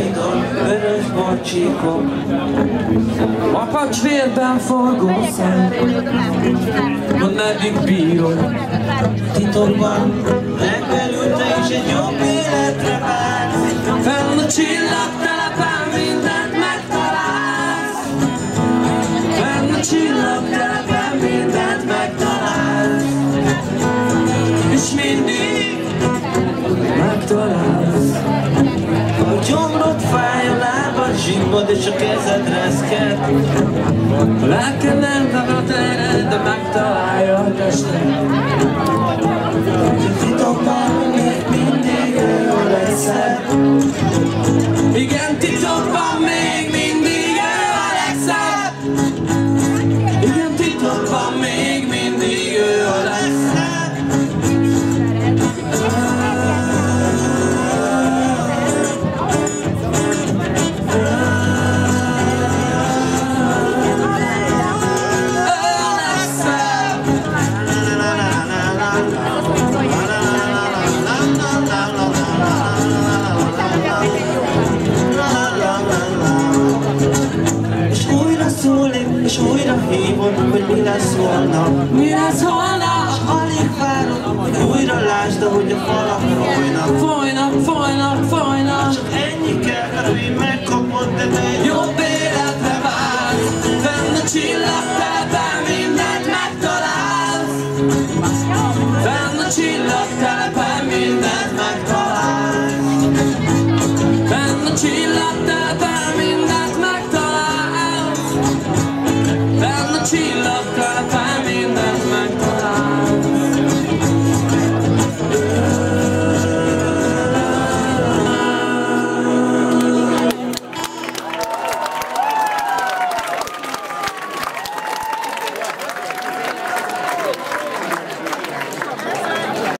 Ujjaidon vörös borcsíkok Makacs vérben forgó szem. Meddig bírod? Titokban Megvelült te is egy jobb életre vársz fáj, a lábad zsibbad és a kezed reszket. A lelked nem tagad erre, de megtalálja a tested. Titokban még mindig ő a Háború, hogy mi lesz volna? Mi lesz holnap? Alig várom, hogy újra lásd, ahogy a falak folynak Folynak, folynak, folynak. Csak ennyi kell, hogy megkapod, de te egy jobb életre vágysz Fenn a csillagtárban mindent megtalálsz. Fenn a csillagtárban mindent megtalálsz. Fenn a csillagtárban